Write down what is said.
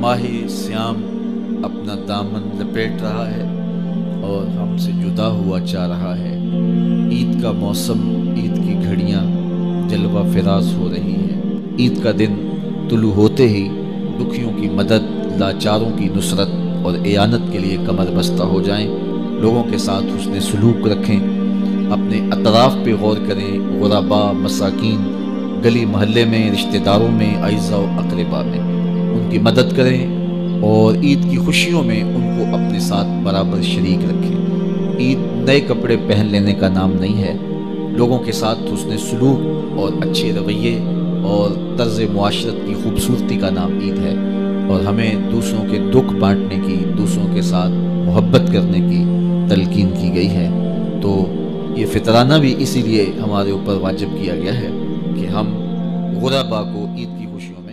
ماہی سیام اپنا دامن لپیٹ رہا ہے اور ہم سے جدا ہوا چاہ رہا ہے۔ عید کا موسم عید کی گھڑیاں جلوہ فراز ہو رہی ہیں۔ عید کا دن طلوع ہوتے ہی دکھیوں کی مدد، لاچاروں کی نصرت اور اعانت کے لیے کمر بستہ ہو جائیں۔ لوگوں کے ساتھ حسن سلوک رکھیں۔ اپنے اطراف پہ غور کریں۔ غربا مساکین، گلی محلے میں، رشتہ داروں میں اعزا و اقربا میں۔ उनकी मदद करें और ईद की खुशियों में उनको अपने साथ बराबर शरीक रखें। ईद नए कपड़े पहन लेने का नाम नहीं है। लोगों के साथ उसने सलूक और अच्छे रवैये और तर्ज माशरत की खूबसूरती का नाम ईद है और हमें दूसरों के दुख बांटने की, दूसरों के साथ मोहब्बत करने की तलकिन की गई है। तो ये फितराना भी इसीलिए हमारे ऊपर वाजिब किया गया है कि हम गुराबा को ईद की खुशियों